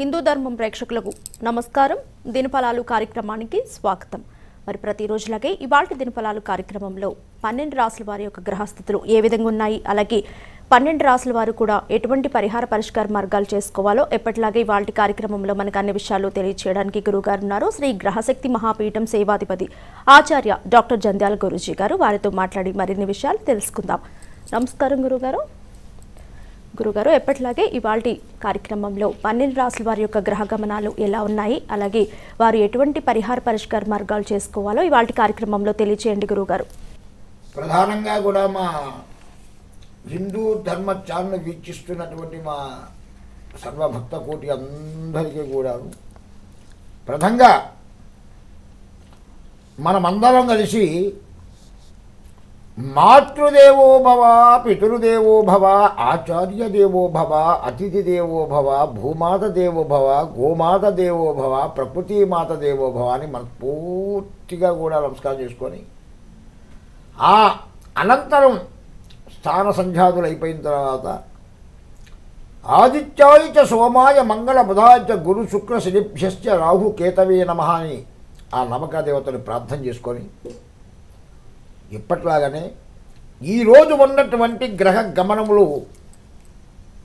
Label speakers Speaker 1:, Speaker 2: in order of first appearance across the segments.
Speaker 1: హిందూ ధర్మం ప్రేక్షకులకు నమస్కారం. దినఫలాలు కార్యక్రమానికి స్వాగతం. మరి ప్రతిరోజులాగే ఇవాళ దినఫలాలు కార్యక్రమంలో పన్నెండు రాసుల వారి యొక్క గ్రహస్థితులు ఏ విధంగా ఉన్నాయి? అలాగే పన్నెండు రాసుల వారు కూడా ఎటువంటి పరిహార పరిష్కార మార్గాలు చేసుకోవాలో ఎప్పటిలాగే ఇవాళ కార్యక్రమంలో మనకు అన్ని విషయాలు తెలియజేయడానికి గురుగారు ఉన్నారు. శ్రీ గ్రహశక్తి మహాపీఠం సేవాధిపతి ఆచార్య డాక్టర్ జంధ్యాల గురూజీ గారు వారితో మాట్లాడి మరిన్ని విషయాలు తెలుసుకుందాం. నమస్కారం గురుగారు గురుగారు ఎప్పటిలాగే ఇవాళ కార్యక్రమంలో పన్నెండు రాసుల వారి యొక్క గ్రహ గమనాలు ఎలా ఉన్నాయి అలాగే వారు ఎటువంటి పరిహార పరిష్కార మార్గాలు చేసుకోవాలో ఇవాళ కార్యక్రమంలో తెలియచేయండి గురుగారు.
Speaker 2: ప్రధానంగా కూడా మా హిందూ ధర్మ ఛానల్ వీక్షిస్తున్నటువంటి మా సర్వభక్త కోటి అందరికీ కూడా ప్రధానంగా మనమందరం కలిసి మాతృదేవో భవ పితృదేవో భవ ఆచార్య దేవో భవ అతిథి దేవో భవ భూమాత దేవో భవ గోమాత దేవో భవ ప్రకృతి మాత దేవో భవ అని మనకు పూర్తిగా కూడా నమస్కారం చేసుకొని ఆ అనంతరం స్థాన సంధ్యాదులు అయిపోయిన తర్వాత ఆదిత్యాయ చ సోమాయ మంగళ బుధాయ చ గురు శుక్ర శనిభ్యశ్చ రాహు కేతవే నమ అని ఆ నమ్మక దేవతని ప్రార్థన చేసుకొని ఇప్పట్లాగానే ఈరోజు ఉన్నటువంటి గ్రహ గమనములు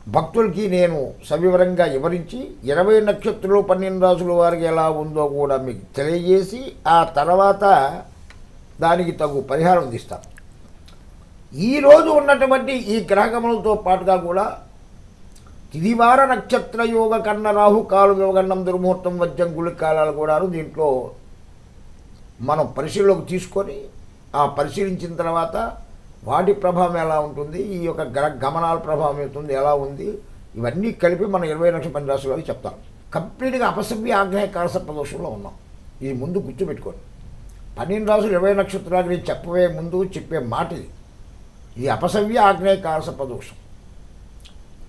Speaker 2: భక్తులకి నేను సవివరంగా వివరించి ఇరవై నక్షత్రులు పన్నెండు రాసుల వారికి ఎలా ఉందో కూడా మీకు తెలియజేసి ఆ తర్వాత దానికి తగు పరిహారం అందిస్తాను. ఈరోజు ఉన్నటువంటి ఈ గ్రహగమనలతో పాటుగా కూడా తిదివార నక్షత్ర యోగ కన్న రాహు కాలు యోగన్నం దుర్ముహూర్తం వజ్రం గుళి కాలాలు కూడాను దీంట్లో మనం పరిశీలనలోకి తీసుకొని పరిశీలించిన తర్వాత వాటి ప్రభావం ఎలా ఉంటుంది ఈ యొక్క గ్ర గమనాల ప్రభావం అవుతుంది ఎలా ఉంది ఇవన్నీ కలిపి మనం ఇరవై లక్షల పని రాష్ట్రాలకి చెప్తాం కంప్లీట్గా అపసవ్య ఆగ్నేయ కారస ప్రదోషంలో ఉన్నాం. ఇది ముందు గుర్తుపెట్టుకోండి. పన్నెండు రాసులు ఇరవై నక్షత్రాలు నేను చెప్పవే ముందు చెప్పే మాట. ఇది ఇది అపసవ్య ఆగ్నేయ కారస ప్రదోషం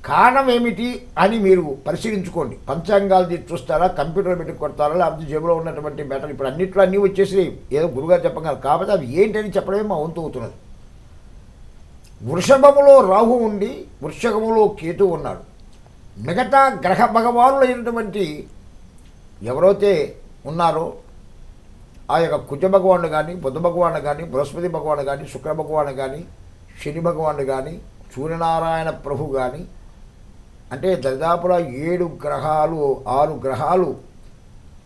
Speaker 2: కారణం ఏమిటి అని మీరు పరిశీలించుకోండి. పంచాంగాలు చూస్తారా కంప్యూటర్ పెట్టి కొడతారా లేకపోతే జేబులో ఉన్నటువంటి మెటల్ ఇప్పుడు అన్నింటిలో అన్నీ వచ్చేసి ఏదో గురుగారు చెప్పగలరు కాబట్టి అవి ఏంటని చెప్పడమే మా వంతు అవుతున్నది. వృషభములో రాహు ఉండి వృషభములో కేతు ఉన్నాడు. మిగతా గ్రహ భగవానులు అయినటువంటి ఎవరైతే ఉన్నారో ఆ యొక్క కుజ భగవానుడు కానీ బుద్ధ భగవాను కానీ బృహస్పతి భగవాను కానీ శుక్ర భగవానుడు కానీ శని భగవానుడు కానీ సూర్యనారాయణ ప్రభు కానీ అంటే దాదాపుగా ఏడు గ్రహాలు ఆరు గ్రహాలు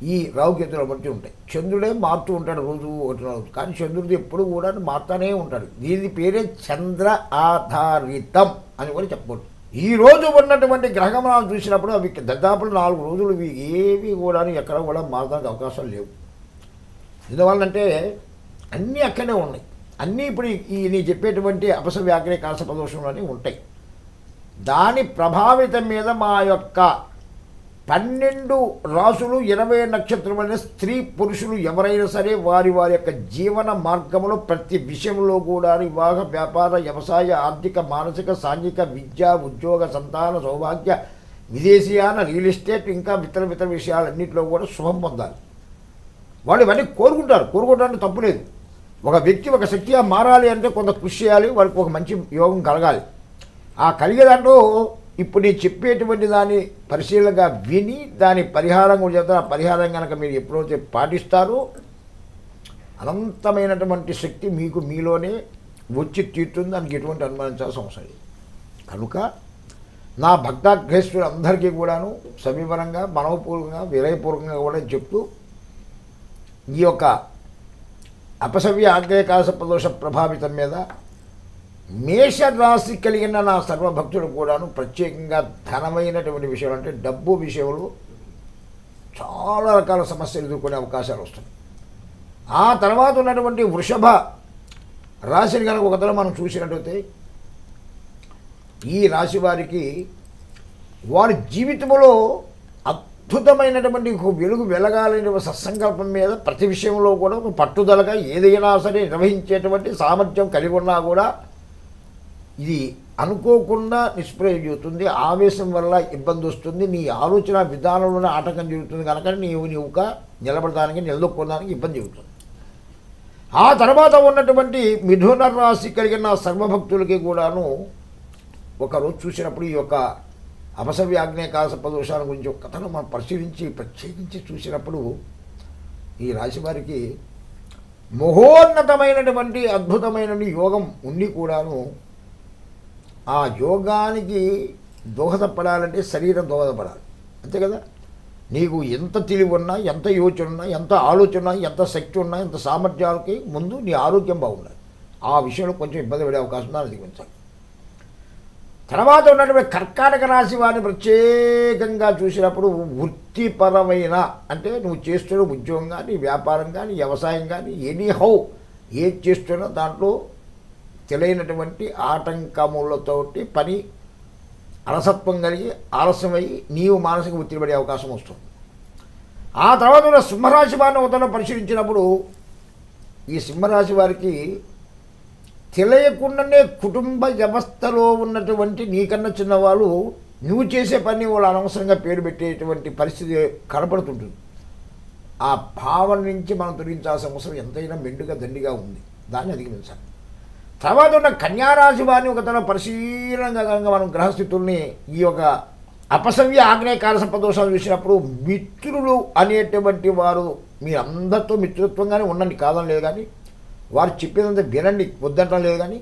Speaker 2: ఈ రావుకేతుల బట్టి ఉంటాయి. చంద్రుడే మారుతూ ఉంటాడు రోజు ఒకటి రోజు. కానీ చంద్రుడు ఎప్పుడు కూడా మారుతూనే ఉంటాడు. దీని పేరే చంద్ర ఆధారితం అని కూడా చెప్పకూడదు ఈ రోజు ఉన్నటువంటి గ్రహగమనాలు చూసినప్పుడు అవి దాదాపు నాలుగు రోజులు ఇవి ఏవి కూడా ఎక్కడ కూడా మారడానికి అవకాశాలు లేవు. ఎందువల్లంటే అన్నీ అక్కడే ఉన్నాయి. అన్నీ ఇప్పుడు ఈ నీ చెప్పేటువంటి అపసవ్యాగ్రే కాస ప్రదోషంలోనే ఉంటాయి. దాని ప్రభావితం మీద మా యొక్క పన్నెండు రాసులు ఇరవై నక్షత్రమైన స్త్రీ పురుషులు ఎవరైనా సరే వారి వారి యొక్క జీవన మార్గంలో ప్రతి విషయంలో కూడా వివాహ వ్యాపార వ్యవసాయ ఆర్థిక మానసిక సాంఘిక విద్య ఉద్యోగ సంతాన సౌభాగ్య విదేశీయాన రియల్ ఎస్టేట్ ఇంకా ఇతర ఇతర విషయాలన్నింటిలో కూడా శుభం పొందాలి. వాళ్ళు ఇవన్నీ కోరుకుంటారు. కోరుకోవడానికి తప్పు లేదు. ఒక వ్యక్తి ఒక శక్తిగా మారాలి అంటే కొంత కృషి చేయాలి. వాళ్ళకి ఒక మంచి యోగం కలగాలి. ఆ కలిగేదాంట్లో ఇప్పుడు నేను చెప్పేటువంటి దాన్ని పరిశీలనగా విని దాని పరిహారం కూడా చెప్తాను. ఆ పరిహారం కనుక మీరు ఎప్పుడైతే పాటిస్తారో అనంతమైనటువంటి శక్తి మీకు మీలోనే వచ్చి తీరుతుంది. దానికి ఎటువంటి అనుమానించాల్సిన అవసరం లేదు. కనుక నా భక్తాగ్రేస్తులు అందరికీ కూడాను సమీపరంగా మనవపూర్వకంగా వినయపూర్వకంగా కూడా చెప్తూ ఈ యొక్క అపసవ్య ఆగ్నేయకాశ ప్రదోష ప్రభావితం మీద మేషరాశి కలిగిన నా సర్వభక్తుడు కూడాను ప్రత్యేకంగా ధనమైనటువంటి విషయాలు అంటే డబ్బు విషయంలో చాలా రకాల సమస్యలు ఎదుర్కొనే అవకాశాలు వస్తాయి. ఆ తర్వాత ఉన్నటువంటి వృషభ రాశిని కనుక ఒకతర మనం చూసినట్టయితే ఈ రాశి వారికి వారి జీవితంలో అద్భుతమైనటువంటి వెలుగు వెలగాలని సత్సంకల్పం మీద ప్రతి విషయంలో కూడా ఒక పట్టుదలగా ఏదైనా సరే నిర్వహించేటువంటి సామర్థ్యం కలిగి ఉన్నా కూడా ఇది అనుకోకుండా నిష్ప్రయోగం జరుగుతుంది. ఆవేశం వల్ల ఇబ్బంది వస్తుంది. నీ ఆలోచన విధానంలోనే ఆటంకం జరుగుతుంది కనుక నీవు నీవుక నిలబడడానికి నిలదొక్కోవడానికి ఇబ్బంది జరుగుతుంది. ఆ తర్వాత ఉన్నటువంటి మిథున రాశి కలిగిన సర్వభక్తులకి కూడాను ఒకరోజు చూసినప్పుడు ఈ యొక్క అపసవ్య కాసపదోషాల గురించి ఒక కథను మనం పరిశీలించి ప్రత్యేకించి చూసినప్పుడు ఈ రాశి వారికి మహోన్నతమైనటువంటి అద్భుతమైన యోగం ఉండి కూడాను ఆ యోగానికి దోహదపడాలంటే శరీరం దోహదపడాలి. అంతే కదా? నీకు ఎంత తెలివి ఉన్నా ఎంత యోచన ఉన్నా ఎంత ఆలోచన ఉన్నా ఎంత శక్తి ఉన్నా ఎంత సామర్థ్యాలకి ముందు నీ ఆరోగ్యం బాగుండాలి. ఆ విషయంలో కొంచెం ఇబ్బంది పడే అవకాశం ఉందని అధిగమించాలి తర్వాత ఉన్నటువంటి కర్కాటక రాశి వారిని ప్రత్యేకంగా చూసినప్పుడు వృత్తిపరమైన అంటే నువ్వు చేస్తున్న ఉద్యోగం కానీ వ్యాపారం కానీ వ్యవసాయం కానీ ఎనీ హౌ ఏది చేస్తున్నా దాంట్లో తెలియనటువంటి ఆటంకములతోటి పని అలసత్వం కలిగి ఆలస్యమై నీవు మానసిక ఒత్తిడి పడే అవకాశం వస్తుంది. ఆ తర్వాత సింహరాశి వారిని ఉదయం పరిశీలించినప్పుడు ఈ సింహరాశి వారికి తెలియకుండానే కుటుంబ వ్యవస్థలో ఉన్నటువంటి నీకన్నా చిన్నవాళ్ళు నువ్వు చేసే పని వాళ్ళు అనవసరంగా పేరు పెట్టేటువంటి పరిస్థితి కనపడుతుంటుంది. ఆ భావన నుంచి మనం తొలగించాల్సిన అవసరం ఎంతైనా మెండుగా దండిగా ఉంది. దాన్ని అధిగమించాలి. తర్వాత ఉన్న కన్యారాశి వారిని ఒక తన పరిశీలనంగా మనం గ్రహస్థితుల్ని ఈ యొక్క అపసవ్య ఆగ్నేయ కాలసంపదోషాలు చూసినప్పుడు మిత్రులు అనేటువంటి వారు మీ అందరితో మిత్రత్వంగానే ఉండండి కాదని లేదు కానీ వారు చెప్పేదంతా వినండి వద్దంటం లేదు కానీ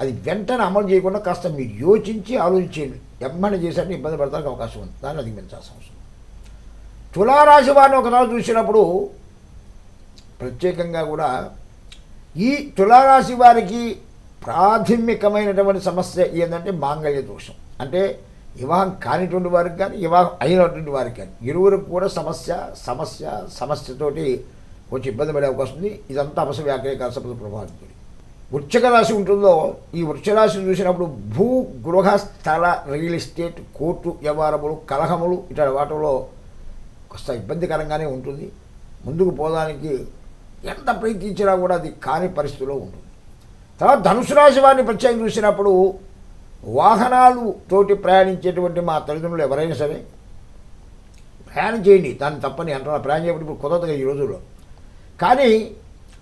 Speaker 2: అది వెంటనే అమలు చేయకుండా కాస్త మీరు యోచించి ఆలోచించేయండి. ఎమ్మని చేసేటప్పుడు ఇబ్బంది పడతానికి అవకాశం ఉంది. దాన్ని అధిగమించాల్సిన అవసరం తులారాశి వారిని ఒకసారి చూసినప్పుడు ప్రత్యేకంగా కూడా ఈ తులారాశి వారికి ప్రాథమికమైనటువంటి సమస్య ఏంటంటే మాంగళ్య దోషం. అంటే వివాహం కానిటువంటి వారికి కానీ వివాహం అయినటువంటి వారికి కానీ ఇరువురికి కూడా సమస్య సమస్య సమస్యతోటి కొంచెం ఇబ్బంది పడే అవకాశం ఉంది. ఇదంతా అపస వ్యాఖ్య కాలసపద ప్రభావితుడి వృక్షక రాశి ఉంటుందో ఈ వృక్షరాశిని చూసినప్పుడు భూ గృహ స్థల రియల్ ఎస్టేట్ కోర్టు వ్యవహారములు కలహములు ఇటువంటి వాటిలో కొంత ఇబ్బందికరంగానే ఉంటుంది. ముందుకు పోవడానికి ఎంత ప్రయత్నించినా కూడా అది కాని పరిస్థితిలో ఉంటుంది. తర్వాత ధనుసు రాశి వారిని ప్రత్యేకం చూసినప్పుడు వాహనాలు తోటి ప్రయాణించేటువంటి మా తల్లిదండ్రులు ఎవరైనా సరే ప్రయాణం చేయండి దాన్ని తప్పని అంటున్నా ప్రయాణం చేయబట్టి ఇప్పుడు కుదరదు ఈ రోజుల్లో. కానీ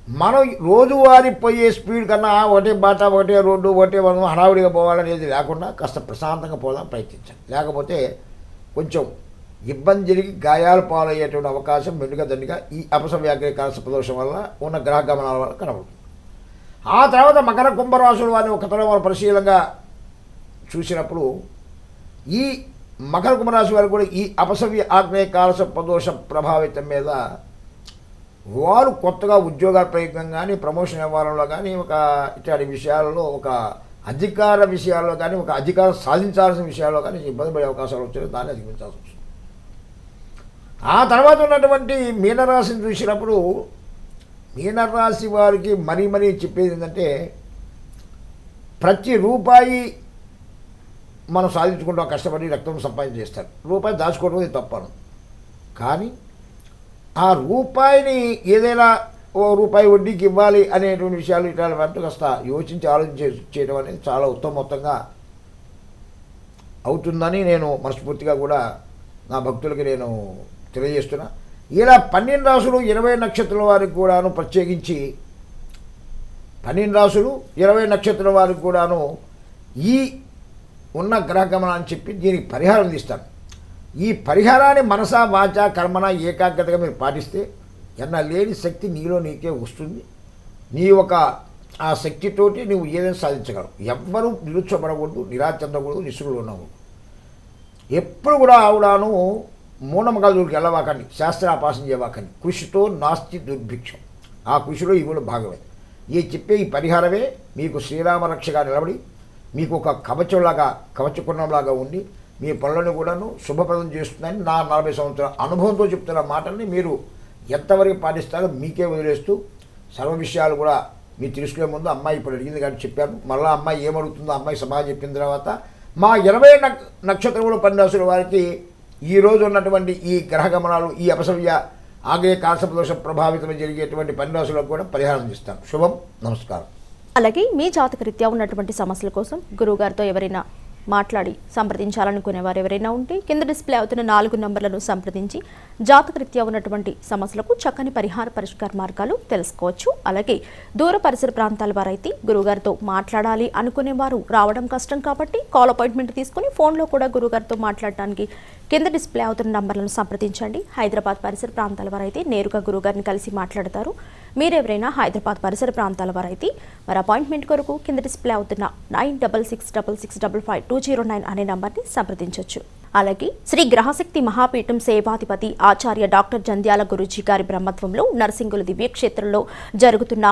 Speaker 2: మనం రోజువారీ పోయే స్పీడ్ కన్నా ఒకటే బాట ఒకటే రోడ్డు ఒకటే మనం హడావుడిగా పోవాలనేది లేకుండా కాస్త ప్రశాంతంగా పోదాం ప్రయత్నించండి. లేకపోతే కొంచెం ఇబ్బంది జరిగి గాయాలు పాలయ్యేటువంటి అవకాశం మెండుగా దండిగా ఈ అపసవ్యాగ్ర కాలస ప్రదోషం వల్ల ఉన్న గ్రహ గమనాల వల్ల కనబడుతుంది. ఆ తర్వాత మకర కుంభరాశులు వారిని ఒక తరం పరిశీలంగా చూసినప్పుడు ఈ మకర కుంభరాశి వారు కూడా ఈ అపసవ్య ఆగ్నేయ కాలస ప్రదోష ప్రభావితం మీద వారు కొత్తగా ఉద్యోగాల ప్రయత్నం కానీ ప్రమోషన్ ఇవ్వాలలో కానీ ఒక ఇట్లాంటి విషయాలలో ఒక అధికార విషయాల్లో కానీ ఒక అధికారం సాధించాల్సిన విషయాల్లో కానీ ఇబ్బంది పడే అవకాశాలు వచ్చాయి దాన్ని అధిగమించాల్సి వస్తుంది. ఆ తర్వాత ఉన్నటువంటి మీనరాశిని చూసినప్పుడు మీనరాశి వారికి మరీ మరీ చెప్పేది ఏంటంటే ప్రతి రూపాయి మనం సాధించుకుంటాం కష్టపడి రక్తం సంపాదన చేస్తారు. రూపాయి దాచుకోవడం ఇది తప్పను కానీ ఆ రూపాయిని ఏదైనా ఓ రూపాయి వడ్డీకి ఇవ్వాలి అనేటువంటి విషయాలు ఇట్లాంటి అంటూ కాస్త యోచించి ఆలోచించే చేయడం అనేది చాలా ఉత్తమోత్తంగా అవుతుందని నేను మనస్ఫూర్తిగా కూడా నా భక్తులకి నేను తెలియజేస్తున్నా. ఇలా పన్నెండు రాసులు ఇరవై నక్షత్రాల వారికి కూడాను ప్రత్యేకించి పన్నెండు రాసులు ఇరవై నక్షత్రాల వారికి కూడాను ఈ ఉన్న గ్రహగమనం అని చెప్పి దీనికి పరిహారం తీస్తాను ఈ పరిహారాన్ని మనస వాచ కర్మన ఏకాగ్రతగా మీరు పాటిస్తే ఎన్న లేని శక్తి నీలో నీకే వస్తుంది. నీ ఒక ఆ శక్తితోటి నువ్వు ఏదైనా సాధించగలవు. ఎవ్వరూ నిరుత్సపడకూడదు నిరాశ చెందకూడదు ఉండకూడదు. ఎప్పుడు కూడా ఆవిడను మూఢమగాదుడికి దూరికి వెళ్ళవాకండి శాస్త్రాపాసన చేయవాకండి. కృషితో నాస్తి దుర్భిక్షం. ఆ కృషిలో ఇవి కూడా భాగమే ఈ చెప్పే ఈ పరిహారమే మీకు శ్రీరామ రక్షగా నిలబడి మీకు ఒక కవచంలాగా కవచకుణంలాగా ఉండి మీ పనులను కూడాను శుభప్రదం చేస్తుందని నా నలభై సంవత్సరాల అనుభవంతో చెప్తున్న మాటల్ని మీరు ఎంతవరకు పాటిస్తారో మీకే వదిలేస్తూ సర్వ విషయాలు కూడా మీరు తెలుసుకునే ముందు అమ్మాయి ఇప్పుడు అడిగింది కానీ చెప్పాను. మళ్ళీ అమ్మాయి ఏమడుగుతుందో అమ్మాయి సమాజం చెప్పిన తర్వాత మా ఇరవై నక్షత్రంలో నక్షత్రములు పన్నెండు వారికి ఈ రోజు ఉన్నటువంటి ఈ గ్రహ గమనాలు ఈ అపసవ్య ఆగ్నేయ కాలసప్రదోష ప్రభావితం జరిగేటువంటి పన్నెండు కూడా పరిహారం ఇస్తాను శుభం నమస్కారం.
Speaker 1: అలాగే మీ జాతక రీత్యా ఉన్నటువంటి సమస్యల కోసం గురువుగారితో ఎవరైనా మాట్లాడి సంప్రదించాలనుకునే వారు ఎవరైనా ఉంటే కింద డిస్ప్లే అవుతున్న నాలుగు నంబర్లను సంప్రదించి జాతకరీత్యా ఉన్నటువంటి సమస్యలకు చక్కని పరిహార పరిష్కార మార్గాలు తెలుసుకోవచ్చు. అలాగే దూర పరిసర ప్రాంతాల వారైతే గురుగారితో మాట్లాడాలి అనుకునే వారు రావడం కష్టం కాబట్టి కాల్ అపాయింట్మెంట్ తీసుకుని ఫోన్లో కూడా గురుగారితో మాట్లాడటానికి కింద డిస్ప్లే అవుతున్న నంబర్లను సంప్రదించండి. హైదరాబాద్ పరిసర ప్రాంతాల వారైతే నేరుగా గురుగారిని కలిసి మాట్లాడతారు. మీరెవరైనా హైదరాబాద్ పరిసర ప్రాంతాల వారైతే మరి అపాయింట్మెంట్ కొరకు కింద డిస్ప్లే అవుతున్న nine double six double six double five two zero nine అనే నంబర్ని సంప్రదించవచ్చు అలాగే శ్రీ గ్రహశక్తి మహాపీఠం సేవాధిపతి ఆచార్య డాక్టర్ జంధ్యాల గురుజీ గారి బ్రహ్మత్వంలో నర్సింగుల దివ్యక్షేత్రంలో జరుగుతున్న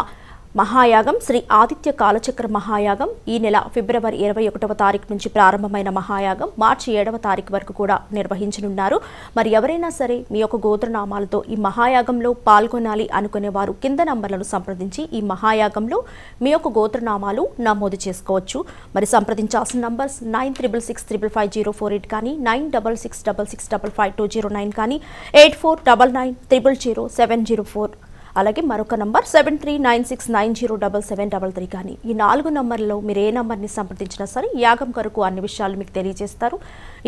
Speaker 1: మహాయాగం శ్రీ ఆదిత్య కాలచక్ర మహాయాగం. ఈ నెల ఫిబ్రవరి ఇరవై ఒకటవ తారీఖు నుంచి ప్రారంభమైన మహాయాగం మార్చి ఏడవ తారీఖు వరకు కూడా నిర్వహించనున్నారు. మరి ఎవరైనా సరే మీ యొక్క గోత్రనామాలతో ఈ మహాయాగంలో పాల్గొనాలి అనుకునే వారు కింద నంబర్లను సంప్రదించి ఈ మహాయాగంలో మీ యొక్క గోత్రనామాలు నమోదు చేసుకోవచ్చు. మరి సంప్రదించాల్సిన numbers nine triple six triple five zero four eight కానీ nine double six double six double five two zero nine కానీ eight four double nine triple zero seven zero four అలాగే మరొక number seven three nine six nine zero double seven double three కానీ ఈ నాలుగు నంబర్లలో మీరు ఏ నంబర్ని సంప్రదించినా సరే యాగం కొరకు అన్ని విషయాలు మీకు తెలియజేస్తారు.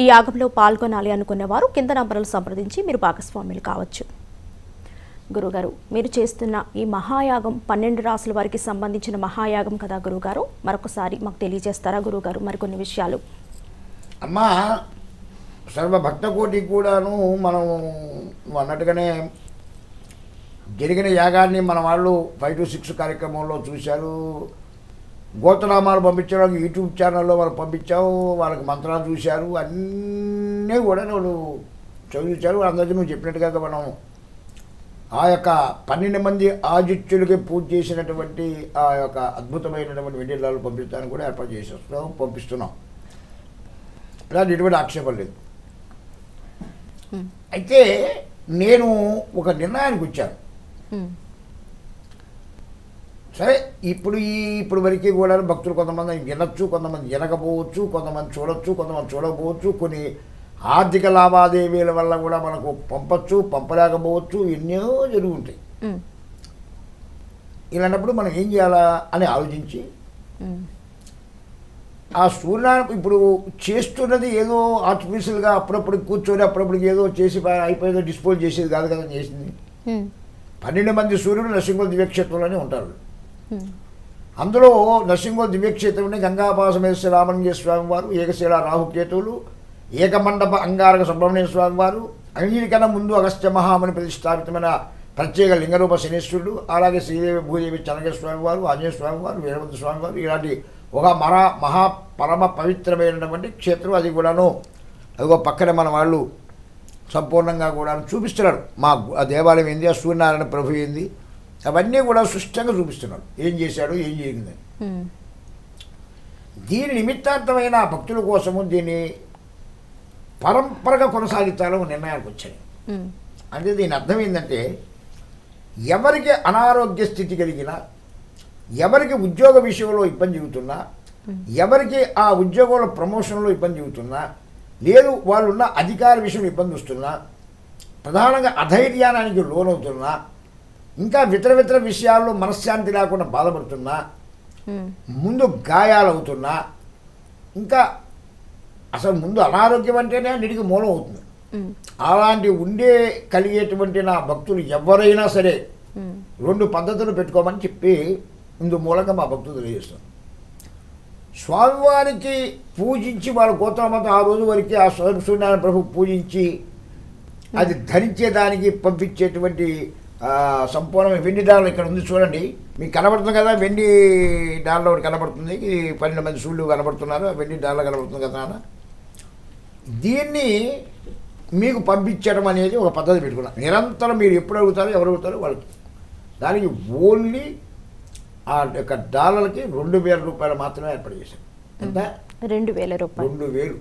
Speaker 1: ఈ యాగంలో పాల్గొనాలి అనుకునేవారు కింద నంబర్లు సంప్రదించి మీరు భాగస్వాములు కావచ్చు. గురుగారు మీరు చేస్తున్న ఈ మహాయాగం పన్నెండు రాసుల వారికి సంబంధించిన మహాయాగం కదా గురుగారు? మరొకసారి మాకు తెలియజేస్తారా గురుగారు మరికొన్ని విషయాలు?
Speaker 2: అమ్మా సర్వభక్త కోటి కూడాను మనం అన్నట్టుగానే జరిగిన యాగాన్ని మన వాళ్ళు ఫైవ్ టు సిక్స్ కార్యక్రమంలో చూశారు. గోతనామాలు పంపించడం యూట్యూబ్ ఛానల్లో వాళ్ళు పంపించావు. వాళ్ళకి మంత్రాలు చూశారు. అన్నీ కూడా వాళ్ళు చదివించారు. అందరికీ నువ్వు చెప్పినట్టుగా మనం ఆ యొక్క పన్నెండు మంది ఆదిత్యులకి పూజ చేసినటువంటి ఆ యొక్క అద్భుతమైనటువంటి వెండిలాలు పంపించడానికి కూడా ఏర్పాటు చేసేస్తున్నాం పంపిస్తున్నాం. ఇలాంటి ఎటువంటి ఆక్షేపం లేదు. అయితే నేను ఒక నిర్ణయానికి వచ్చాను. సరే ఇప్పుడు ఈ ఇప్పుడు వరకు కూడా భక్తులు కొంతమంది వినొచ్చు కొంతమంది వినకపోవచ్చు కొంతమంది చూడొచ్చు కొంతమంది చూడకపోవచ్చు. కొన్ని ఆర్థిక లావాదేవీల వల్ల కూడా మనకు పంపచ్చు పంపలేకపోవచ్చు ఎన్నో జరుగుంటాయి.
Speaker 1: ఉమ్,
Speaker 2: ఇలాంటప్పుడు మనం ఏం చేయాలా అని ఆలోచించి
Speaker 1: ఉమ్,
Speaker 2: ఆ సూర్యనారాయణ ఇప్పుడు చేస్తున్నది ఏదో ఆర్టిఫిషియల్గా అప్పుడప్పుడు కూర్చొని అప్పుడప్పుడు ఏదో చేసి అయిపోయేదో డిస్పోజ్ చేసేది కాదు కదా చేసింది. పన్నెండు మంది సూర్యుడు నరసింహ దివ్యక్షేత్రంలోనే ఉంటారు. అందులో నరసింహ దివ్యక్షేత్రంలో గంగాపాసమేశ్వర రామలింగ స్వామి వారు ఏకశిల రాహుకేతువులు ఏకమండప అంగారక సుబ్రహ్మణ్య స్వామి వారు అన్నిటికన్నా ముందు అగస్త్య మహాముని ప్రతిష్టాపితమైన ప్రత్యేక లింగరూప శనీశ్వరుడు అలాగే శ్రీదేవి భూదేవి చనగ స్వామి వారు ఆంజనేయ స్వామి వారు వీరభద్ర స్వామి వారు ఇలాంటి ఒక మరా మహా పరమ పవిత్రమైనటువంటి క్షేత్రం అది కూడాను. అదిగో పక్కన మన వాళ్ళు సంపూర్ణంగా కూడా చూపిస్తున్నాడు. మా దేవాలయం ఏంది? ఆ సూర్యనారాయణ ప్రభు ఏంది? అవన్నీ కూడా సుష్టంగా చూపిస్తున్నాడు. ఏం చేశాడు? ఏం
Speaker 1: ఉమ్,
Speaker 2: దీని నిమిత్తార్థమైన ఆ భక్తుల కోసము దీన్ని పరంపరగా కొనసాగించాలని ఒక నిర్ణయానికి వచ్చాయి అంటే దీని అర్థం ఏంటంటే ఎవరికి అనారోగ్య స్థితి కలిగినా ఎవరికి ఉద్యోగ విషయంలో ఇబ్బంది చెబుతున్నా ఎవరికి ఆ ఉద్యోగంలో ప్రమోషన్లో ఇబ్బంది చెబుతున్నా లేదు వాళ్ళున్న అధికార విషయంలో ఇబ్బంది వస్తున్నా ప్రధానంగా అధైర్యానికి లోనవుతున్నా ఇంకా ఇతర ఇతర విషయాల్లో మనశ్శాంతి లేకుండా బాధపడుతున్నా ముందు గాయాలవుతున్నా ఇంకా అసలు ముందు అనారోగ్యం అంటేనే అన్నిటికీ మూలం అవుతుంది. అలాంటి ఉండే కలిగేటువంటి నా భక్తులు ఎవరైనా సరే రెండు పద్ధతులు పెట్టుకోమని చెప్పి ఇందు మూలంగా మా భక్తులు తెలియజేస్తాం స్వామివారికి పూజించి వాళ్ళ గోత్రమంతా ఆ రోజు వరకు ఆ స్వయం సూర్యనారాయణ ప్రభు పూజించి అది ధరించేదానికి పంపించేటువంటి సంపూర్ణ సంపూర్ణమైన వెండి డాలర్ ఇక్కడ ఉంది చూడండి. మీకు కనబడుతుంది కదా వెండి డాలర్ ఒకటి కనబడుతుంది. ఇది పన్నెండు మంది సూళ్ళు కనబడుతున్నారు. ఆ వెండి డాలర్ కనబడుతుంది కదా అన్న దీన్ని మీకు పంపించడం అనేది ఒక పద్ధతి పెట్టుకున్నాను నిరంతరం మీరు ఎప్పుడు అడుగుతారో ఎవరు అడుగుతారో వాళ్ళకి. దానికి ఓన్లీ ఆ యొక్క డాలర్కి రెండు వేల రూపాయలు మాత్రమే ఏర్పాటు చేశాం ఎంత?
Speaker 1: రెండు వేల రూపాయలు.
Speaker 2: రెండు వేలు.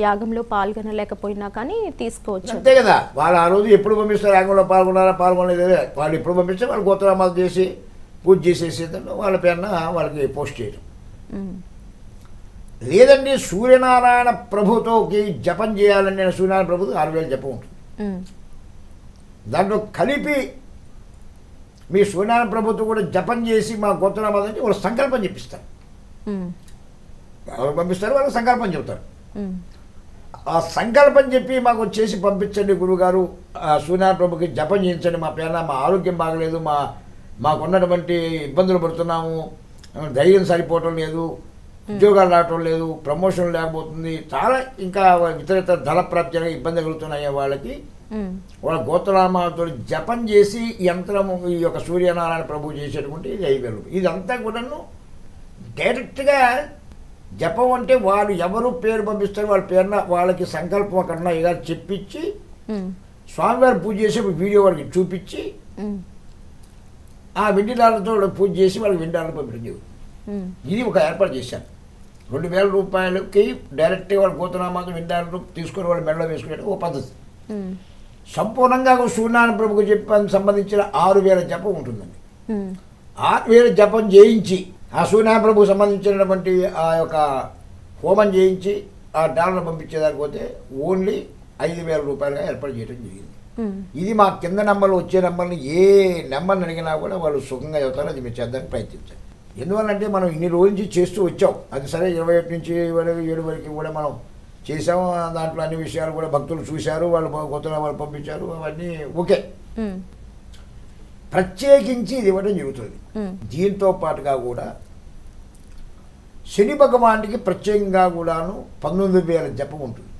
Speaker 1: యాగంలో పాల్గొనలేకపోయినా కానీ తీసుకోవచ్చు.
Speaker 2: అంతే కదా. వాళ్ళు ఆ రోజు ఎప్పుడు పంపిస్తారు? యాగంలో పాల్గొన్నారా? పాల్గొనలేదు? వాళ్ళు ఎప్పుడు పంపిస్తే వాళ్ళు గోత్రనామాలు చేసి పూజ చేసేసి వాళ్ళ పేరున వాళ్ళకి పోస్ట్ చేయడం. లేదండి సూర్యనారాయణ ప్రభుతోకి జపం చేయాలని నేను సూర్యనారాయణ ప్రభుతో ఆరు వేలు జపం ఉంటుంది. దాంట్లో కలిపి మీ సూర్యనారాయణ ప్రభుత్వం కూడా జపం చేసి మా గోత్రనామాలు అంటే వాళ్ళు సంకల్పం చెప్పిస్తారు. ఎవరు పంపిస్తారు వాళ్ళు సంకల్పం చెబుతారు. ఆ సంకల్పం చెప్పి మాకు చేసి పంపించండి గురుగారు. ఆ సూర్యనారాయణ ప్రభుకి జపం చేయించండి మా పేరున మా ఆరోగ్యం బాగలేదు మా మాకున్నటువంటి ఇబ్బందులు పడుతున్నాము ధైర్యం సరిపోవటం లేదు ఉద్యోగాలు రావటం లేదు ప్రమోషన్ లేకపోతుంది చాలా ఇంకా ఇతర ధన ప్రాప్తి ఇబ్బంది కలుగుతున్నాయి వాళ్ళకి. వాళ్ళ గోత్రనామాలతో జపం చేసి ఈ యంత్రము ఈ యొక్క సూర్యనారాయణ ప్రభు చేసేటువంటి ఇది అయిపోయారు ఇదంతా కూడాను డైరెక్ట్గా జపం అంటే వాళ్ళు ఎవరు పేరు పంపిస్తారు వాళ్ళ పేరున వాళ్ళకి సంకల్పం అక్కడ ఇలా చెప్పించి స్వామివారి పూజ చేసి వీడియో వాళ్ళకి చూపించి ఆ వెండిడాలతో పూజ చేసి వాళ్ళకి జరుగుతుంది.
Speaker 1: ఉమ్,
Speaker 2: ఇది ఒక ఏర్పాటు చేశాను రెండు వేల రూపాయలకి డైరెక్ట్గా వాళ్ళ గోతనామాతో వెండాలను తీసుకొని వాళ్ళు మెడలో వేసుకునే ఒక పద్ధతి. సంపూర్ణంగా సూర్యనారాయణ ప్రభుకు చెప్పని సంబంధించిన ఆరు వేల జపం ఉంటుందండి. ఆరు వేల జపం చేయించి ఆ సూర్యనారాయణ ప్రభుకు సంబంధించినటువంటి ఆ యొక్క హోమం చేయించి ఆ డాలర్ పంపించేదానికి పోతే ఓన్లీ ఐదు వేల రూపాయలుగా ఏర్పాటు చేయడం జరిగింది. ఇది మా కింద నెంబర్లు వచ్చే నెంబర్ని ఏ నెంబర్ని అడిగినా కూడా వాళ్ళు సుఖంగా చదువుతారు అది మీరు చేద్దానికి ప్రయత్నించండి ఎందువల్లంటే మనం ఇన్ని రోజుల నుంచి చేస్తూ వచ్చాం. అది సరే ఇరవై ఒకటి నుంచి ఏడు వరకు కూడా మనం చేసాము దాంట్లో అన్ని విషయాలు కూడా భక్తులు చూశారు వాళ్ళు కొత్త వాళ్ళు పంపించారు అవన్నీ ఓకే. ప్రత్యేకించి ఇది ఇవ్వడం జరుగుతుంది. దీంతో పాటుగా కూడా శని భగవానికి ప్రత్యేకంగా కూడాను పంతొమ్మిది వేల జపం ఉంటుంది.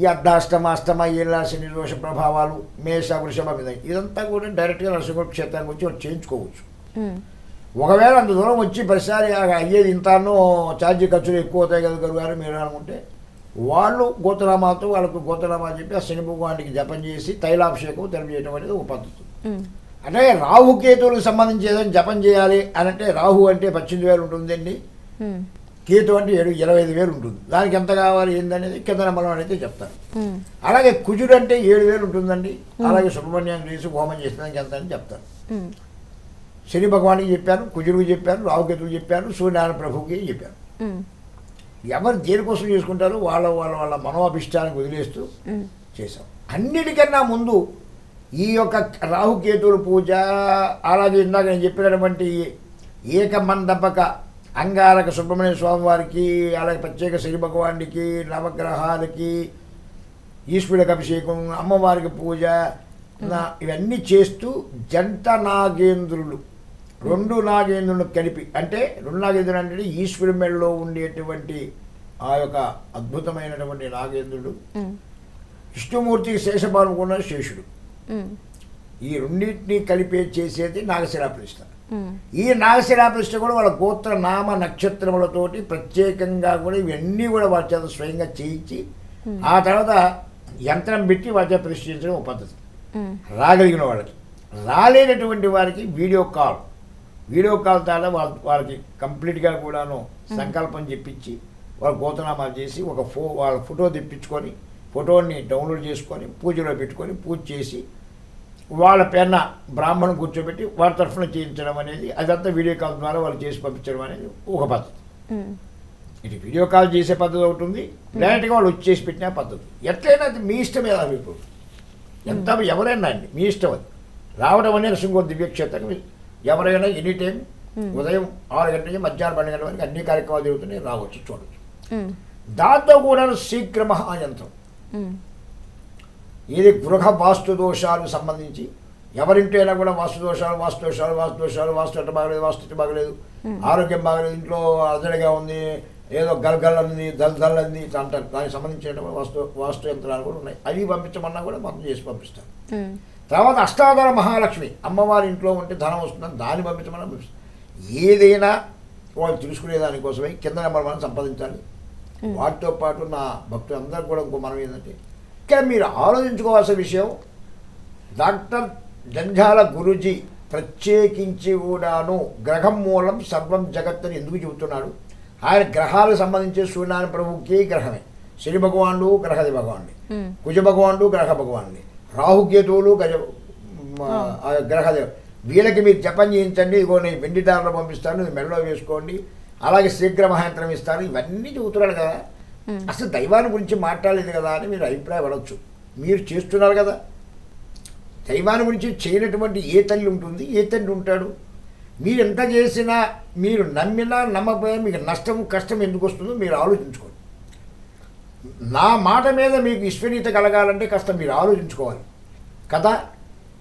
Speaker 2: ఈ అర్ధాష్టమ అష్టమ ఏళ్ళ శని దోష ప్రభావాలు మేష వృషభ మీద ఇదంతా కూడా డైరెక్ట్గా నరసింహ క్షేత్రానికి వచ్చి వాళ్ళు చేయించుకోవచ్చు. ఒకవేళ అంత దూరం వచ్చి ప్రతిసారి అయ్యేది ఇంతానో ఛార్జీ ఖర్చులు ఎక్కువ అవుతాయి కదా గురుగారు మీరు అనుకుంటే వాళ్ళు గోతనామాలతో వాళ్ళకు గోతనామాలు చెప్పి ఆ శని భగవానికి జపం చేసి తైలాభిషేకం తెలియజేయడం అనేది ఒక పద్ధతి. అంటే రాహుకేతువులకు సంబంధించి ఏదైనా జపం చేయాలి అని అంటే రాహు అంటే పద్దెనిమిది వేలు ఉంటుందండి. కేతు అంటే ఏడు ఇరవై ఐదు వేలు ఉంటుంది. దానికి ఎంత కావాలి ఏందనేది కింద నెంబర్ అయితే చెప్తారు. అలాగే కుజుడు అంటే ఏడు వేలు ఉంటుందండి. అలాగే సుబ్రహ్మణ్యం చేసి హోమం చేసినందుకు ఎంత అని చెప్తారు. శని భగవానికి చెప్పాను కుజుడికి చెప్పాను రాహుకేతువు చెప్పాను సూర్యనారాయణ ప్రభుకి చెప్పాను. ఎవరు దేనికోసం చేసుకుంటారో వాళ్ళ వాళ్ళ వాళ్ళ మనోభిష్టానికి వదిలేస్తూ చేశాం. అన్నిటికన్నా ముందు ఈ యొక్క రాహుకేతువుల పూజ అలాగే ఇందాక నేను చెప్పినటువంటి ఏకమండపక అంగారక సుబ్రహ్మణ్య స్వామి వారికి అలాగే ప్రత్యేక శ్రీ భగవానికి నవగ్రహాలకి ఈశ్వరుడికి అభిషేకం అమ్మవారికి పూజ ఇవన్నీ చేస్తూ జంట నాగేంద్రులు రెండు నాగేంద్రులను కలిపి అంటే రెండు నాగేంద్రులు అంటే ఈశ్వరుడి మెడలో ఉండేటువంటి ఆ యొక్క అద్భుతమైనటువంటి నాగేంద్రుడు. విష్ణుమూర్తికి కూడా శేషుడు. ఈ రెండింటినీ కలిపే చేసేది నాగశిలాప్రతిష్ఠ
Speaker 1: ఉమ్,
Speaker 2: ఈ నాగశిలాప్రతిష్ఠ కూడా వాళ్ళ గోత్ర నామ నక్షత్రములతోటి ప్రత్యేకంగా కూడా ఇవన్నీ కూడా వాళ్ళ చేత స్వయంగా చేయించి ఆ తర్వాత యంత్రం పెట్టి వాళ్ళ చేత ప్రతిష్ఠించడం ఒక పద్ధతి. రాగలిగిన వాళ్ళకి. రాలేనటువంటి వారికి వీడియో కాల్. వీడియో కాల్ ద్వారా వాళ్ళ వాళ్ళకి కంప్లీట్గా కూడాను సంకల్పం చెప్పించి వాళ్ళ గోతనామాలు చేసి ఒక ఫో వాళ్ళ ఫోటో తెప్పించుకొని ఫోటోని డౌన్లోడ్ చేసుకొని పూజలో పెట్టుకొని పూజ చేసి వాళ్ళ పేరున బ్రాహ్మణం కూర్చోబెట్టి వాళ్ళ తరఫున చేయించడం అనేది అదంతా వీడియో కాల్ ద్వారా వాళ్ళు చేసి పంపించడం అనేది ఒక పద్ధతి. ఇది వీడియో కాల్ చేసే పద్ధతి ఒకటి ఉంది. డైరెక్ట్గా వాళ్ళు వచ్చేసి పెట్టిన పద్ధతి. ఎట్లయినా అది మీ ఇష్టం మీద ఇప్పుడు ఎంత ఎవరైనా అండి మీ ఇష్టం అది. రావడం అనేది సింగో దివ్యక్షేత్రం. ఎవరైనా ఎనీ టైం ఉదయం ఆరు గంటల నుంచి మధ్యాహ్నం పన్నెండు గంటల వరకు అన్ని కార్యక్రమాలు జరుగుతున్నాయి రావచ్చు చూడవచ్చు దాంతో కూడా శీఘ్ర మహాయంత్రం. ఇది గృహ వాస్తు దోషాలకు సంబంధించి ఎవరింటి అయినా కూడా వాస్తు దోషాలు వాస్తు దోషాలు వాస్తు దోషాలు వాస్తు అట్ట బాగలేదు వాస్తు ఇట్ట బాగలేదు ఆరోగ్యం బాగలేదు ఇంట్లో అదడిగా ఉంది ఏదో గల్గల్ అంది దల్ దల్ అంది ఇట్లా అంటారు. దానికి సంబంధించిన వాస్తు వాస్తు యంత్రాలు కూడా ఉన్నాయి. అవి పంపించమన్నా కూడా మొత్తం చేసి పంపిస్తారు.
Speaker 1: ఉమ్,
Speaker 2: తర్వాత అష్టాదర మహాలక్ష్మి. అమ్మవారి ఇంట్లో ఉంటే ధనం వస్తుందని దాన్ని పంపించమని ఏదైనా వాళ్ళు తెలుసుకునే దానికోసమే కింద నెంబర్ మనం సంపాదించాలి. వాటితో పాటు నా భక్తులందరూ కూడా ఇంకో మనం ఏంటంటే ఇక్కడ మీరు ఆలోచించుకోవాల్సిన విషయం డాక్టర్ జంఝాల గురుజీ ప్రత్యేకించి కూడాను గ్రహం మూలం సర్వం జగత్ అని ఎందుకు చెబుతున్నాడు? ఆయన గ్రహాలకు సంబంధించి సూర్యనారాయణ ప్రభుకి గ్రహమే. శని భగవానుడు గ్రహది భగవానుడి.
Speaker 1: ఉమ్,
Speaker 2: కుజ భగవానుడు గ్రహ భగవానుడి. రాహుకేతువులు గజ గ్రహదేవ వీళ్ళకి మీరు జపం చేయించండి ఇగో నేను వెండి దారిలో పంపిస్తాను మెడలో వేసుకోండి అలాగే శీఘ్ర మహాయంత్రం ఇస్తాను ఇవన్నీ చెబుతున్నాడు కదా. అసలు దైవాన్ని గురించి మాట్లాడలేదు కదా అని మీరు అభిప్రాయపడవచ్చు మీరు చేస్తున్నారు కదా. దైవాన్ని గురించి చేయనటువంటి ఏ తల్లి ఉంటుంది ఏ తండ్రి ఉంటాడు? మీరు ఎంత చేసినా మీరు నమ్మినా నమ్మకపోయినా మీకు నష్టం కష్టం ఎందుకు వస్తుందో మీరు ఆలోచించుకోండి. నా మాట మీద మీకు విశ్వనీత కలగాలంటే కాస్త మీరు ఆలోచించుకోవాలి. కదా?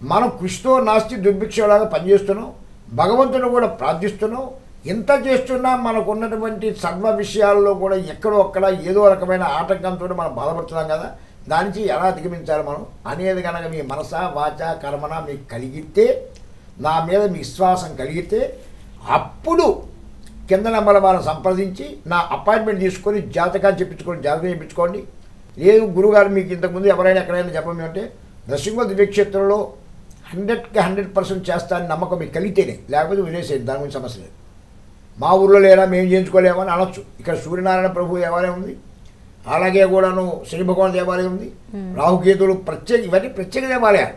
Speaker 2: మనం కృషితో నాస్తి దుర్భిక్షలాగా పనిచేస్తున్నాం భగవంతుని కూడా ప్రార్థిస్తున్నాం ఎంత చేస్తున్నా మనకు ఉన్నటువంటి సర్వ విషయాల్లో కూడా ఎక్కడో అక్కడ ఏదో రకమైన ఆటంకంతో మనం బాధపడుతున్నాం కదా? దాని నుంచి ఎలా అధిగమించాలి మనం? అనేది కనుక మీ మనస వాచ కర్మన మీకు కలిగితే నా మీద మీ విశ్వాసం కలిగితే అప్పుడు కింద నెంబర్ వాళ్ళని సంప్రదించి నా అపాయింట్మెంట్ తీసుకొని జాతకాలు చెప్పించుకోండి జాతకం చెప్పించుకోండి. లేదు గురుగారు మీకు ఇంతకుముందు ఎవరైనా ఎక్కడైనా చెప్పమే అంటే దశంగ దివ్యక్షేత్రంలో హండ్రెడ్కి హండ్రెడ్ పర్సెంట్ చేస్తానని నమ్మకం మీకు కలిగితేనే లేకపోతే వదిలేసేది దాని గురించి సమస్య లేదు. మా ఊర్లో లేరా మేము చేయించుకోలేమని అనొచ్చు. ఇక్కడ సూర్యనారాయణ ప్రభు దేవాలయం ఉంది. అలాగే కూడాను శని భగవాన్ దేవాలయం ఉంది. రాహుకేతులు ప్రత్యేక ఇవన్నీ ప్రత్యేక దేవాలయాలు.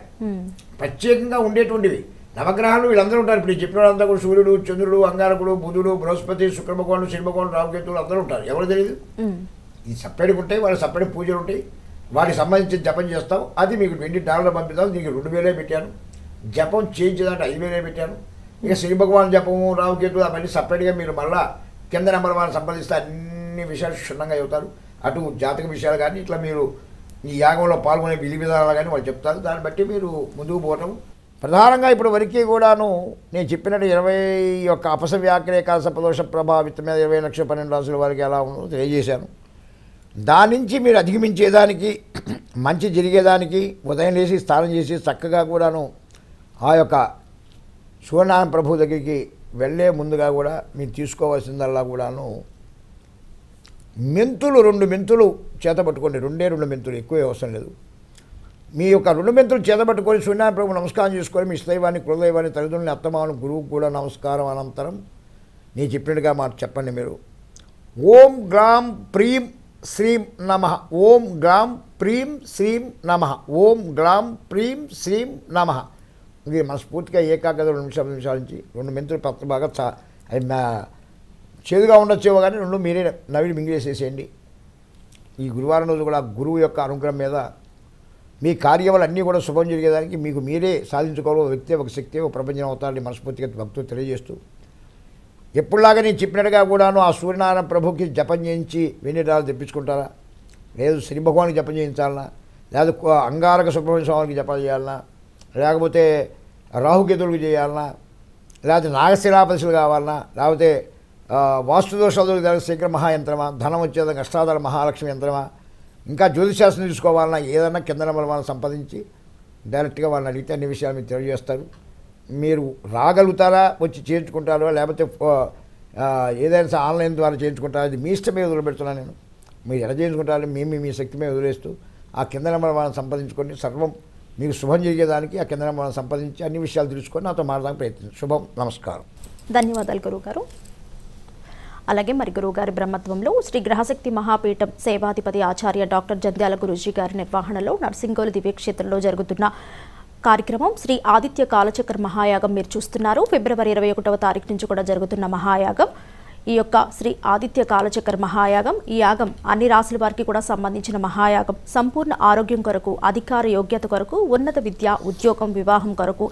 Speaker 2: ప్రత్యేకంగా ఉండేటువంటివి. నవగ్రహాలు వీళ్ళందరూ ఉంటారు. ఇప్పుడు చెప్పిన వాళ్ళంతా కూడా సూర్యుడు చంద్రుడు అంగారకుడు బుధుడు బృహస్పతి శుక్ర భగవానుడు శని భగవానుడు రాహుకేతులు అందరూ ఉంటారు. ఎవరు తెలియదు ఈ సపరేట్గా ఉంటాయి వాళ్ళ సపరేట్ పూజలు ఉంటాయి. వాటికి సంబంధించి జపం చేస్తాం. అది మీకు వెండి డాలర్లు పంపిస్తాం దీనికి రెండు వేలే పెట్టాను. జపం చేయించేదంటే ఐదు వేలే పెట్టాను. ఇక శని భగవాన్ జపము రావుకేతు అవన్నీ సపరేట్గా మీరు మళ్ళా కింద నెంబర్ వాళ్ళని సంపాదిస్తే అన్ని విషయాలు క్షుణ్ణంగా చెబుతారు. అటు జాతక విషయాలు కానీ ఇట్లా మీరు ఈ యాగంలో పాల్గొనే విధి విధానాలు కానీ వాళ్ళు చెప్తారు. దాన్ని బట్టి మీరు ముందుకు పోవటం ప్రధానంగా ఇప్పుడు వరకు కూడాను నేను చెప్పినట్టు ఇరవై యొక్క అపస వ్యాఖ్రేక సపదోష ప్రభావితం మీద ఇరవై లక్షల పన్నెండు రాసుల వారికి ఎలా ఉందో తెలియజేశాను. దాని నుంచి మీరు అధిగమించేదానికి మంచి జరిగేదానికి ఉదయం లేచి స్నానం చేసి చక్కగా కూడాను ఆ యొక్క సూర్యనారాయణ ప్రభు దగ్గరికి వెళ్ళే ముందుగా కూడా మీరు తీసుకోవాల్సిందల్లా కూడాను మెంతులు రెండు మెంతులు చేత పట్టుకోండి. రెండే రెండు మెంతులు ఎక్కువ అవసరం లేదు. మీ యొక్క రెండు మెంతులు చేత పట్టుకొని సూర్యనారాయణ ప్రభు నమస్కారం చేసుకొని మీ స్థైవాన్ని కులదైవాన్ని తల్లిదండ్రులని అత్తమాను గురువుకు కూడా నమస్కారం అనంతరం నేను చెప్పినట్టుగా మాట చెప్పండి మీరు. ఓం గ్రాం ప్రీం శ్రీం నమ. ఓం గ్రాం ప్రీం శ్రీం నమ. ఓం గ్రాం ప్రీం శ్రీం నమ. ఇది మనస్ఫూర్తిగా ఏకాగ్రత రెండు నిమిషాల నిమిషాల నుంచి రెండు మెంతులు పత్ర బాగా చా చేదుగా ఉండొచ్చేమో కానీ రెండు మీరే నవిడి మింగిలేసేసేయండి. ఈ గురువారం రోజు కూడా గురువు యొక్క అనుగ్రహం మీద మీ కార్యములన్నీ కూడా శుభం జరిగేదానికి మీకు మీరే సాధించుకోవాలి. ఒక వ్యక్తి ఒక శక్తి ఒక ప్రపంచం అవుతారని మనస్ఫూర్తిగా భక్తులు తెలియజేస్తూ. ఎప్పుడులాగా నేను చెప్పినట్టుగా కూడాను ఆ సూర్యనారాయణ ప్రభుకి జపం చేయించి వెన్నీరాలు తెప్పించుకుంటారా? లేదు శ్రీ భగవానికి జపం చేయించాలనా? లేదా అంగారక సుబ్రహ్మణ్య స్వామికి జపం చేయాలనా? లేకపోతే రాహుకేతులకు చేయాలనా? లేకపోతే నాగశిలాపదశులు కావాలనా? లేకపోతే వాస్తుదోషాలు శీఘ్ర మహాయంత్రమా? ధనం వచ్చేదానికి కష్టాధార మహాలక్ష్మి యంత్రమా? ఇంకా జ్యోతిశాస్త్రం తీసుకోవాలన్నా ఏదన్నా కింద నెంబర్ వాళ్ళని సంపాదించి డైరెక్ట్గా వాళ్ళని అడిగితే అన్ని విషయాలు మీకు తెలియజేస్తారు. మీరు రాగలుగుతారా? వచ్చి చేయించుకుంటారో? లేకపోతే ఏదైనా ఆన్లైన్ ద్వారా చేయించుకుంటారా? అది మీ ఇష్టమే వదిలిపెడుతున్నాను నేను. మీరు ఎలా చేయించుకుంటారో? మేము మీ శక్తి మీద వదిలేస్తూ ఆ కింద నెంబర్ వాళ్ళని సంపాదించుకొని సర్వం మీకు శుభం జరిగేదానికి ఆ కింద నెంబర్ వాళ్ళని సంపాదించి అన్ని విషయాలు తెలుసుకొని నాతో మారడానికి ప్రయత్నించు. శుభం. నమస్కారం.
Speaker 1: ధన్యవాదాలు గురువుగారు. అలాగే మరి గురువుగారి బ్రహ్మత్వంలో శ్రీ గ్రహశక్తి మహాపీఠం సేవాధిపతి ఆచార్య డాక్టర్ జంధ్యాల గురూజీ గారి నిర్వహణలో నర్సింగోలు దివ్యక్షేత్రంలో జరుగుతున్న కార్యక్రమం శ్రీ ఆదిత్య కాలచక్ర మహాయాగం మీరు చూస్తున్నారు. ఫిబ్రవరి ఇరవై ఒకటవ తారీఖు నుంచి కూడా జరుగుతున్న మహాయాగం. ఈ యొక్క శ్రీ ఆదిత్య కాలచక్ర మహాయాగం ఈ యాగం అన్ని రాసుల వారికి కూడా సంబంధించిన మహాయాగం. సంపూర్ణ ఆరోగ్యం కొరకు అధికార యోగ్యత కొరకు ఉన్నత విద్య ఉద్యోగం వివాహం కొరకు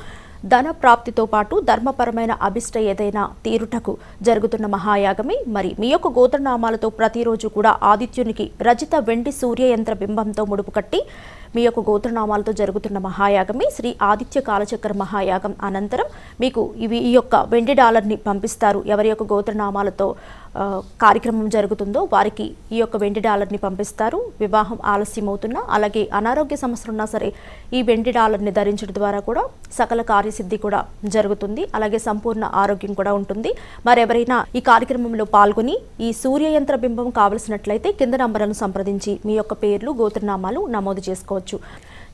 Speaker 1: ధన ప్రాప్తితో పాటు ధర్మపరమైన అభిష్ట ఏదైనా తీరుటకు జరుగుతున్న మహాయాగమే. మరి మీ యొక్క గోత్రనామాలతో ప్రతిరోజు కూడా ఆదిత్యునికి రజిత వెండి సూర్య యంత్ర బింబంతో ముడుపు కట్టి మీ యొక్క గోత్రనామాలతో జరుగుతున్న మహాయాగమే. శ్రీ ఆదిత్య కాలచక్ర మహాయాగం అనంతరం మీకు ఇవి ఈ యొక్క వెండి డాలర్ని పంపిస్తారు. ఎవరి యొక్క గోత్రనామాలతో కార్యక్రమం జరుగుతుందో వారికి ఈ యొక్క వెండి డాలర్ని పంపిస్తారు. వివాహం ఆలస్యం అవుతున్నా అలాగే అనారోగ్య సమస్యలు ఉన్నా సరే ఈ వెండి డాలర్ని ధరించడం ద్వారా కూడా సకల కార్యసిద్ధి కూడా జరుగుతుంది. అలాగే సంపూర్ణ ఆరోగ్యం కూడా ఉంటుంది. మరెవరైనా ఈ కార్యక్రమంలో పాల్గొని ఈ సూర్యయంత్ర బింబం కావలసినట్లయితే కింద నంబర్లను సంప్రదించి మీ యొక్క పేర్లు గోత్రనామాలు నమోదు చేసుకోవచ్చు.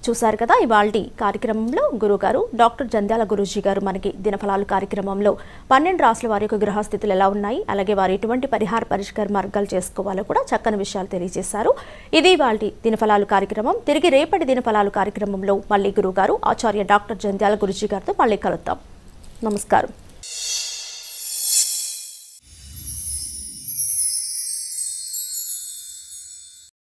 Speaker 1: చూశారు కదా ఇవాళ కార్యక్రమంలో గురుగారు డాక్టర్ జంధ్యాల గురూజీ గారు మనకి దినఫలాలు కార్యక్రమంలో పన్నెండు రాసుల వారి యొక్క గ్రహస్థితులు ఎలా ఉన్నాయి అలాగే వారు ఎటువంటి పరిహార పరిష్కార మార్గాలు చేసుకోవాలో కూడా చక్కని విషయాలు తెలియజేశారు. ఇది ఇవాళ దినఫలాలు కార్యక్రమం. తిరిగి రేపటి దినఫలాలు కార్యక్రమంలో మళ్ళీ గురుగారు ఆచార్య డాక్టర్ జంధ్యాల గురూజీ గారితో మళ్ళీ కలుద్దాం. నమస్కారం.